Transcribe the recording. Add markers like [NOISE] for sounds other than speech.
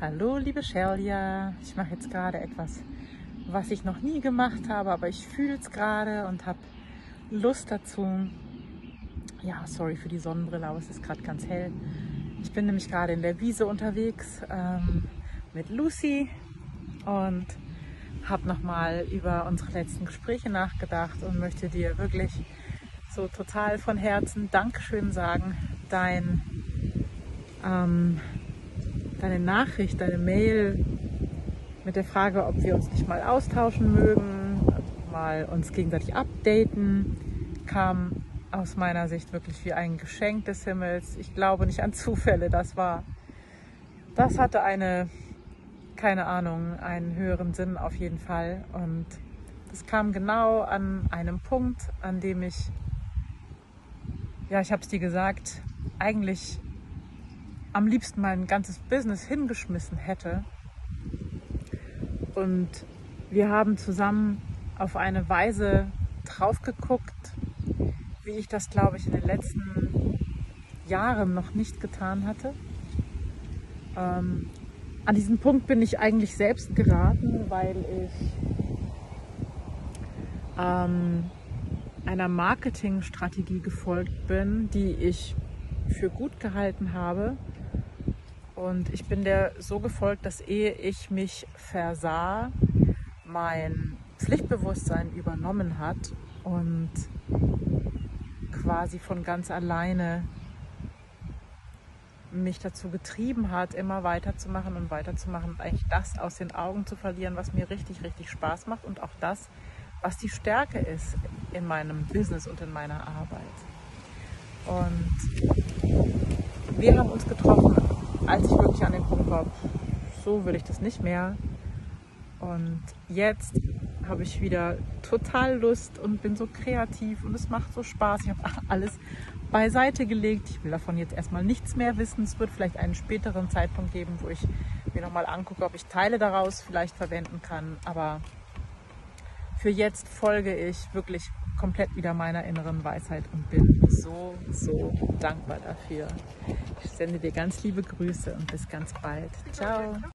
Hallo liebe Shelia, ich mache jetzt gerade etwas, was ich noch nie gemacht habe, aber ich fühle es gerade und habe Lust dazu. Ja, sorry für die Sonnenbrille, aber es ist gerade ganz hell. Ich bin nämlich gerade in der Wiese unterwegs ähm, mit Lucy und habe nochmal über unsere letzten Gespräche nachgedacht und möchte dir wirklich so total von Herzen Dankeschön sagen. Dein ähm, deine Nachricht, deine Mail mit der Frage, ob wir uns nicht mal austauschen mögen, mal uns gegenseitig updaten, kam aus meiner Sicht wirklich wie ein Geschenk des Himmels. Ich glaube nicht an Zufälle. Das war, das hatte eine, keine Ahnung, einen höheren Sinn auf jeden Fall. Und das kam genau an einem Punkt, an dem ich, ja, ich habe es dir gesagt, eigentlich am liebsten mein ganzes Business hingeschmissen hätte. Und wir haben zusammen auf eine Weise drauf geguckt, wie ich das, glaube ich, in den letzten Jahren noch nicht getan hatte. Ähm, an diesen Punkt bin ich eigentlich selbst geraten, weil ich ähm, einer Marketingstrategie gefolgt bin, die ich für gut gehalten habe und ich bin der so gefolgt, dass ehe ich mich versah, mein Pflichtbewusstsein übernommen hat und quasi von ganz alleine mich dazu getrieben hat, immer weiterzumachen und weiterzumachen und eigentlich das aus den Augen zu verlieren, was mir richtig, richtig Spaß macht und auch das, was die Stärke ist in meinem Business und in meiner Arbeit. Und wir haben uns getroffen als ich wirklich an den Punkt war, so will ich das nicht mehr. Und jetzt habe ich wieder total Lust und bin so kreativ und es macht so Spaß. Ich habe [LAUGHS] alles beiseite gelegt. Ich will davon jetzt erstmal nichts mehr wissen. Es wird vielleicht einen späteren Zeitpunkt geben, wo ich mir nochmal angucke, ob ich Teile daraus vielleicht verwenden kann. Aber für jetzt folge ich wirklich komplett wieder meiner inneren Weisheit und bin so, so dankbar dafür. Ich sende dir ganz liebe Grüße und bis ganz bald. Ciao.